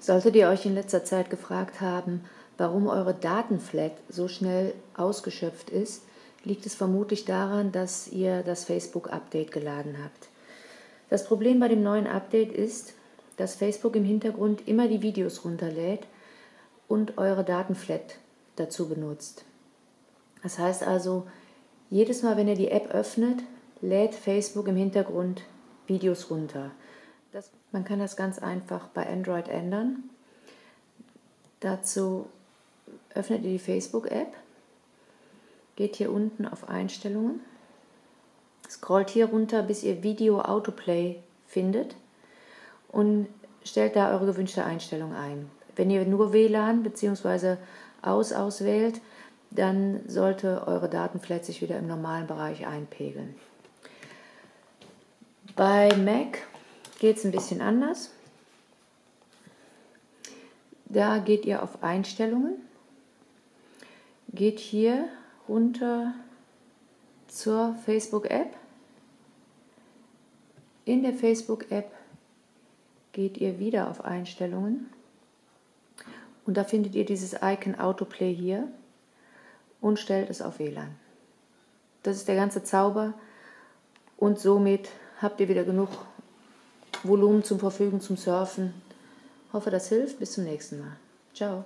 Solltet ihr euch in letzter Zeit gefragt haben, warum eure Datenflat so schnell ausgeschöpft ist, liegt es vermutlich daran, dass ihr das Facebook-Update geladen habt. Das Problem bei dem neuen Update ist, dass Facebook im Hintergrund immer die Videos runterlädt und eure Datenflat dazu benutzt. Das heißt also, jedes Mal, wenn ihr die App öffnet, lädt Facebook im Hintergrund Videos runter. Das, man kann das ganz einfach bei Android ändern. Dazu öffnet ihr die Facebook-App, geht hier unten auf Einstellungen, scrollt hier runter, bis ihr Video Autoplay findet und stellt da eure gewünschte Einstellung ein. Wenn ihr nur WLAN bzw. aus auswählt, dann sollte eure Datenflat sich wieder im normalen Bereich einpegeln. Bei Mac geht es ein bisschen anders. Da geht ihr auf Einstellungen, geht hier runter zur Facebook-App. In der Facebook-App geht ihr wieder auf Einstellungen und da findet ihr dieses Icon Autoplay hier und stellt es auf WLAN. Das ist der ganze Zauber und somit habt ihr wieder genug Volumen zum Verfügen zum Surfen. Hoffe, das hilft. Bis zum nächsten Mal. Ciao.